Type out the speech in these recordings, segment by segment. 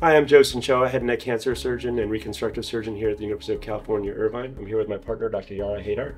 Hi, I'm Tjoson Tjoa, head and neck cancer surgeon and reconstructive surgeon here at the University of California, Irvine. I'm here with my partner, Dr. Yarah Haidar,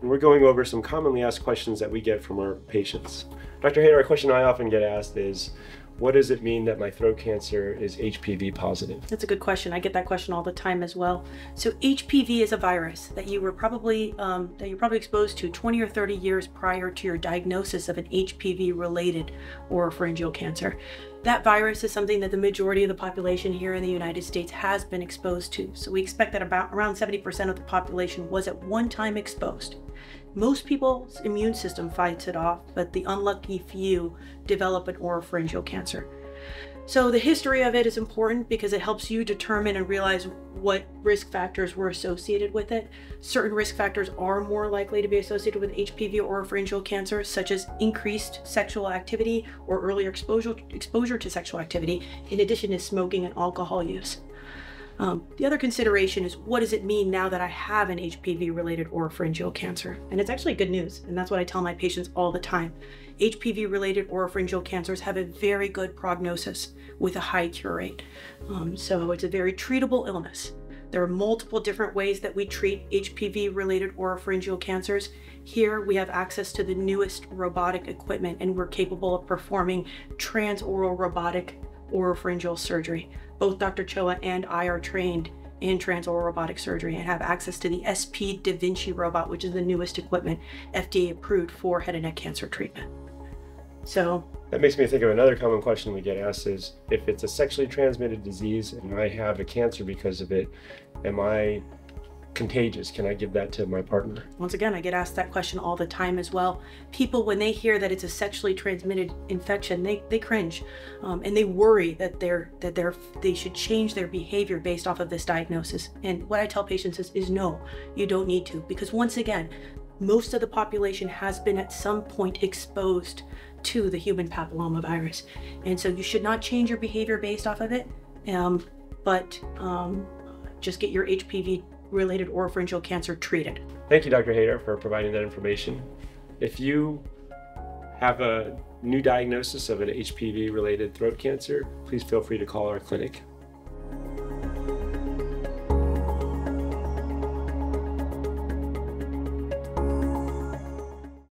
and we're going over some commonly asked questions that we get from our patients. Dr. Haidar, a question I often get asked is, what does it mean that my throat cancer is HPV positive? That's a good question. I get that question all the time as well. So HPV is a virus that you were probably um, that you're probably exposed to 20 or 30 years prior to your diagnosis of an HPV-related oropharyngeal cancer. That virus is something that the majority of the population here in the United States has been exposed to. So we expect that about around 70% of the population was at one time exposed. Most people's immune system fights it off, but the unlucky few develop an oropharyngeal cancer. So the history of it is important because it helps you determine and realize what risk factors were associated with it. Certain risk factors are more likely to be associated with HPV or oropharyngeal cancer, such as increased sexual activity or earlier exposure, exposure to sexual activity, in addition to smoking and alcohol use. Um, the other consideration is what does it mean now that I have an HPV related oropharyngeal cancer? And it's actually good news, and that's what I tell my patients all the time. HPV related oropharyngeal cancers have a very good prognosis with a high cure rate. Um, so it's a very treatable illness. There are multiple different ways that we treat HPV related oropharyngeal cancers. Here we have access to the newest robotic equipment and we're capable of performing transoral robotic oropharyngeal surgery. Both Dr. Tjoa and I are trained in transoral robotic surgery and have access to the SP Da Vinci robot, which is the newest equipment FDA approved for head and neck cancer treatment. So that makes me think of another common question we get asked is if it's a sexually transmitted disease and I have a cancer because of it, am I contagious? Can I give that to my partner? Once again, I get asked that question all the time as well. People, when they hear that it's a sexually transmitted infection, they, they cringe um, and they worry that they're that they're they should change their behavior based off of this diagnosis. And what I tell patients is, is no, you don't need to, because once again, most of the population has been at some point exposed to the human papillomavirus, and so you should not change your behavior based off of it. Um, but um, just get your HPV related oropharyngeal cancer treated. Thank you, Dr. Haidar, for providing that information. If you have a new diagnosis of an HPV related throat cancer, please feel free to call our clinic.